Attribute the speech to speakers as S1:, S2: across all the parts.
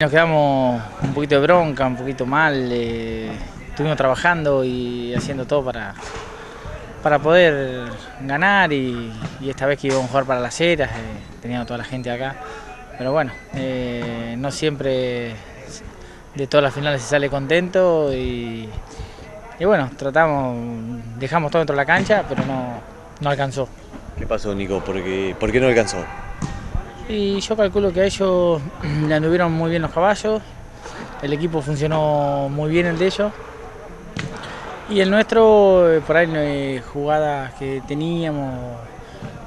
S1: Nos quedamos un poquito de bronca, un poquito mal, eh, estuvimos trabajando y haciendo todo para, para poder ganar y, esta vez que íbamos a jugar para las eras, eh, teníamos toda la gente acá, pero bueno, eh, no siempre de todas las finales se sale contento y, y bueno, tratamos, dejamos todo dentro de la cancha, pero no, no alcanzó.
S2: ¿Qué pasó, Nico? ¿Por qué, por qué no alcanzó?
S1: Y yo calculo que a ellos le anduvieron muy bien los caballos, el equipo funcionó muy bien el de ellos. Y el nuestro, eh, por ahí eh, jugadas que teníamos,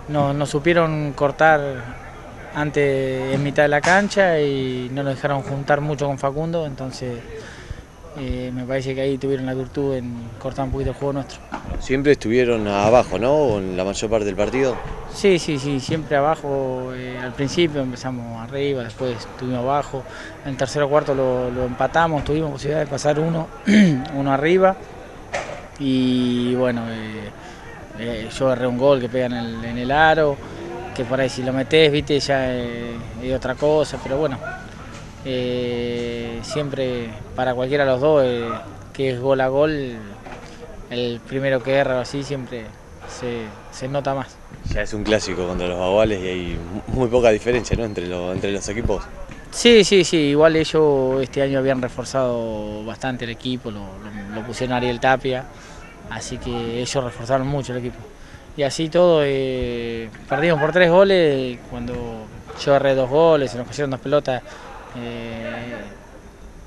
S1: nos, nos supieron cortar antes en mitad de la cancha y no nos dejaron juntar mucho con Facundo, entonces eh, me parece que ahí tuvieron la virtud en cortar un poquito el juego nuestro.
S2: Siempre estuvieron abajo, ¿no? En la mayor parte del partido.
S1: Sí, sí, sí, siempre abajo. eh, al principio empezamos arriba, después estuvimos abajo. En el tercero cuarto lo, lo empatamos, tuvimos posibilidad de pasar uno, uno arriba. Y bueno, eh, yo agarré un gol que pega en el, en el aro, que por ahí si lo metés, viste, ya es otra cosa, pero bueno. Eh, siempre para cualquiera de los dos, eh, que es gol a gol, el primero que erra o así siempre se, se nota más.
S2: Ya es un clásico contra los baguales y hay muy poca diferencia, ¿no? Entre, los entre los equipos.
S1: Sí, sí, sí, igual ellos este año habían reforzado bastante el equipo, lo, lo- lo pusieron Ariel Tapia, así que ellos reforzaron mucho el equipo. Y así todo, eh, perdimos por tres goles, cuando yo agarré dos goles, se nos cayeron dos pelotas, eh,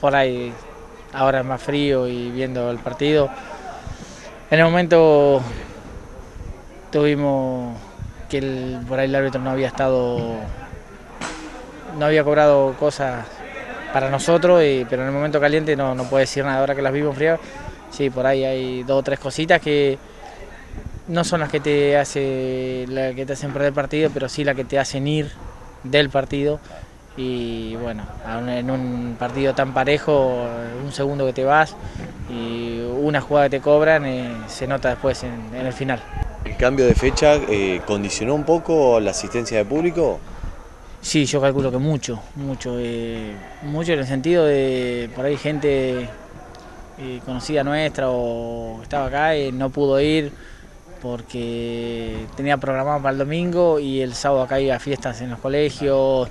S1: por ahí ahora es más frío y viendo el partido. En el momento tuvimos que por ahí el árbitro no había estado no había cobrado cosas para nosotros, y- pero en el momento caliente no, no puedo decir nada. Ahora que las vimos frías, sí, por ahí hay dos o tres cositas que no son las que te hace la que te hacen perder el partido, pero sí las que te hacen ir del partido. Y bueno, en un partido tan parejo, un segundo que te vas y una jugada que te cobran, eh, se nota después en- en el final.
S2: ¿El cambio de fecha eh, condicionó un poco la asistencia de público?
S1: Sí, yo calculo que mucho, mucho, eh, mucho en el sentido de por ahí gente conocida nuestra o que estaba acá y no pudo ir porque tenía programado para el domingo y el sábado acá había fiestas en los colegios,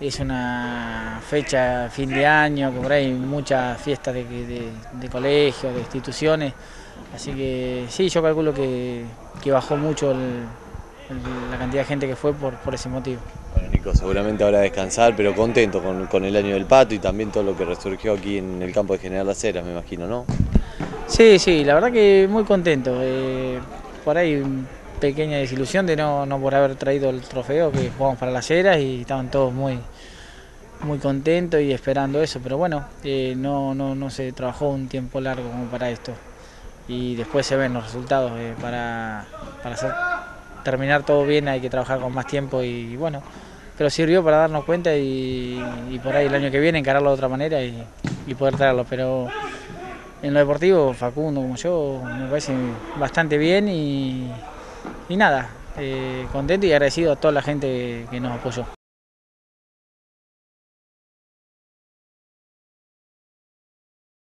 S1: es una fecha fin de año, que por ahí hay muchas fiestas de, de- de colegios, de instituciones, así que sí, yo calculo que, que bajó mucho el- el- la cantidad de gente que fue por, por ese motivo.
S2: Bueno, Nico, seguramente ahora descansar, pero contento con, con el año del pato y también todo lo que resurgió aquí en el campo de General Las Heras, me imagino, ¿no?
S1: Sí, sí, la verdad que muy contento. eh, por ahí pequeña desilusión de no, no por haber traído el trofeo que jugamos para las Heras y estaban todos muy, muy contentos y esperando eso, pero bueno, eh, no, no, no se trabajó un tiempo largo como para esto. Y después se ven los resultados. eh, para para hacer- terminar todo bien hay que trabajar con más tiempo y bueno, pero sirvió para darnos cuenta y, y por ahí el año que viene encararlo de otra manera y, y poder traerlo. Pero en lo deportivo, Facundo como yo, me parece bastante bien y, y nada, eh, contento y agradecido a toda la gente que nos apoyó.